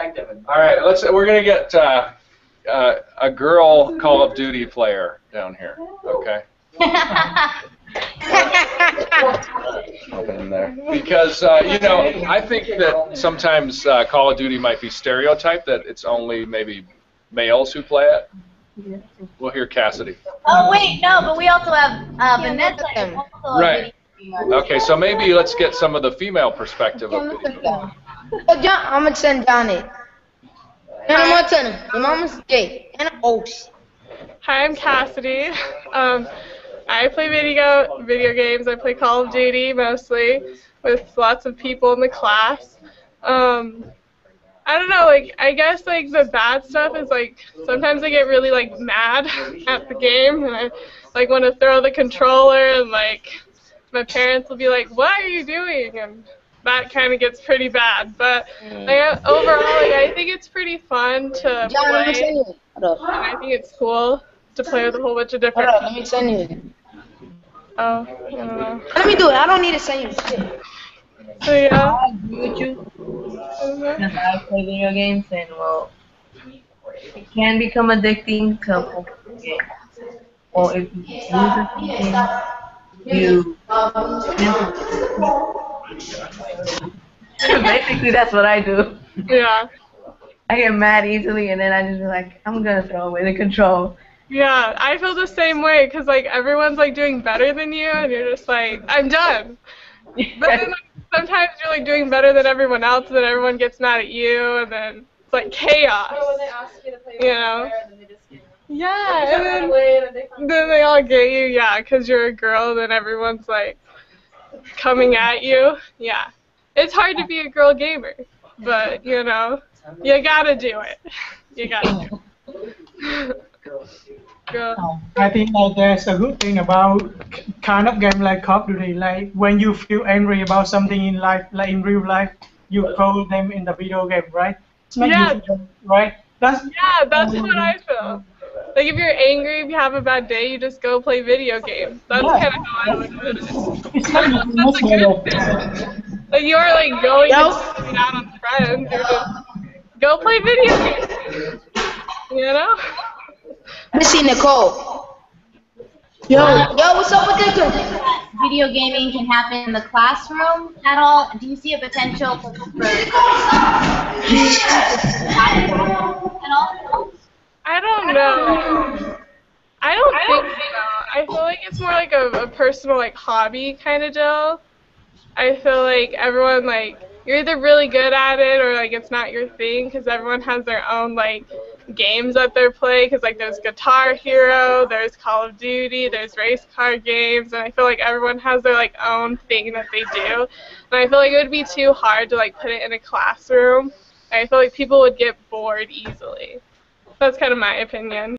perspective. All right, let's. We're gonna get uh, uh, a girl Call of Duty player down here. Okay. Open in there. Because uh, you know, I think that sometimes uh, Call of Duty might be stereotyped that it's only maybe males who play it. We'll hear Cassidy. Oh wait, no, but we also have uh, Vanessa. also Right. Okay, so maybe let's get some of the female perspective of it. Oh, John, I'm gonna send Johnny. And I'm gonna tell him. Your mama's gay. And oh, shit. Hi, I'm Cassidy. Um, I play video video games. I play Call of Duty mostly with lots of people in the class. Um, I don't know, like I guess like the bad stuff is like sometimes I get really like mad at the game and I like want to throw the controller and like my parents will be like, "What are you doing?" and that kind of gets pretty bad. But mm. like, overall, like, I think it's pretty fun to John, let me play. you. Hold up. And I think it's cool to play with a whole bunch of Hold different. up, let me send you. Oh, I don't know. Let me do it. I don't need to send you shit. So yeah. I agree with you. I mm-hmm. play video games and well, it can become addicting games. Or if you or something, you basically that's what I do. Yeah. I get mad easily and then I just be like, I'm gonna throw away the control. Yeah, I feel the same way because like everyone's like doing better than you, and you're just like, I'm done. But then like, sometimes you're like doing better than everyone else, and then everyone gets mad at you, and then it's like chaos. You know? Yeah, and then, then they all get you, yeah, because you're a girl, then everyone's like coming at you. Yeah. It's hard to be a girl gamer, but you know, you gotta do it. You gotta do it. Girl. I think like there's a good thing about kind of game like Call of Duty. Like when you feel angry about something in life, like in real life, you call them in the video game, right? Yeah. right? That's Yeah, that's what I feel. Like if you're angry, if you have a bad day, you just go play video games. That's Yeah. kind of how I look at it. it's like the That's a better. good Like you are like going Yo. and out on friends. You're just go play video games. You know? Let me see Nicole. Yo, yo, what's up with this? Video gaming can happen in the classroom at all. Do you see a potential for, for at all? I don't know. I don't think so. I feel like it's more like a, a personal like hobby kind of deal. I feel like everyone like you're either really good at it or like it's not your thing because everyone has their own like games that they play because like there's Guitar Hero, there's Call of Duty, there's race car games, and I feel like everyone has their like own thing that they do. And I feel like it would be too hard to like put it in a classroom. I feel like people would get bored easily. That's kind of my opinion.